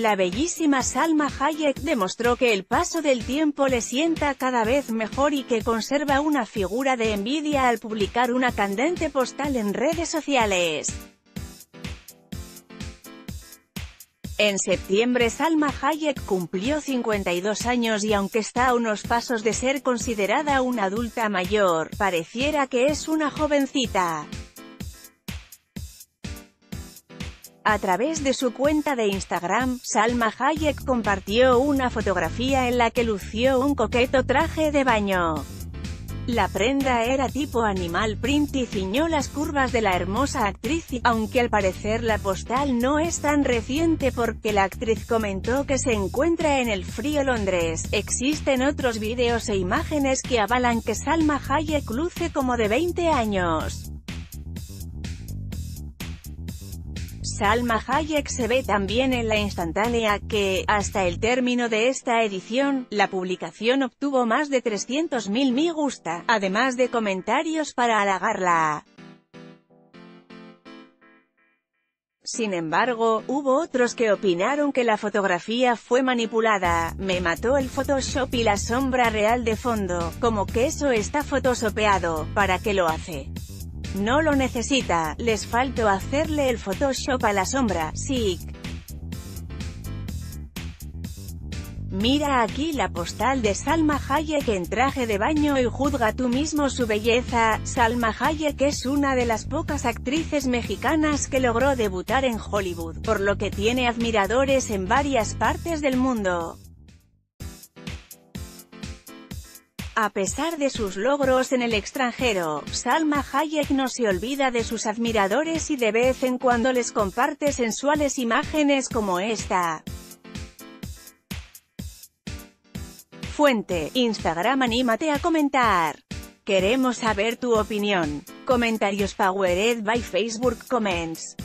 La bellísima Salma Hayek demostró que el paso del tiempo le sienta cada vez mejor y que conserva una figura de envidia al publicar una candente postal en redes sociales. En septiembre Salma Hayek cumplió 52 años y aunque está a unos pasos de ser considerada una adulta mayor, pareciera que es una jovencita. A través de su cuenta de Instagram, Salma Hayek compartió una fotografía en la que lució un coqueto traje de baño. La prenda era tipo animal print y ciñó las curvas de la hermosa actriz aunque al parecer la postal no es tan reciente porque la actriz comentó que se encuentra en el frío Londres, existen otros vídeos e imágenes que avalan que Salma Hayek luce como de 20 años. Salma Hayek se ve también en la instantánea que, hasta el término de esta edición, la publicación obtuvo más de 300.000 me gusta, además de comentarios para halagarla. Sin embargo, hubo otros que opinaron que la fotografía fue manipulada, me mató el Photoshop y la sombra real de fondo, como que eso está photoshopeado, ¿para qué lo hace? No lo necesita, les faltó hacerle el Photoshop a la sombra, sí. Mira aquí la postal de Salma Hayek en traje de baño y juzga tú mismo su belleza. Salma Hayek es una de las pocas actrices mexicanas que logró debutar en Hollywood, por lo que tiene admiradores en varias partes del mundo. A pesar de sus logros en el extranjero, Salma Hayek no se olvida de sus admiradores y de vez en cuando les comparte sensuales imágenes como esta. Fuente, Instagram Anímate a comentar. Queremos saber tu opinión. Comentarios Powered by Facebook Comments.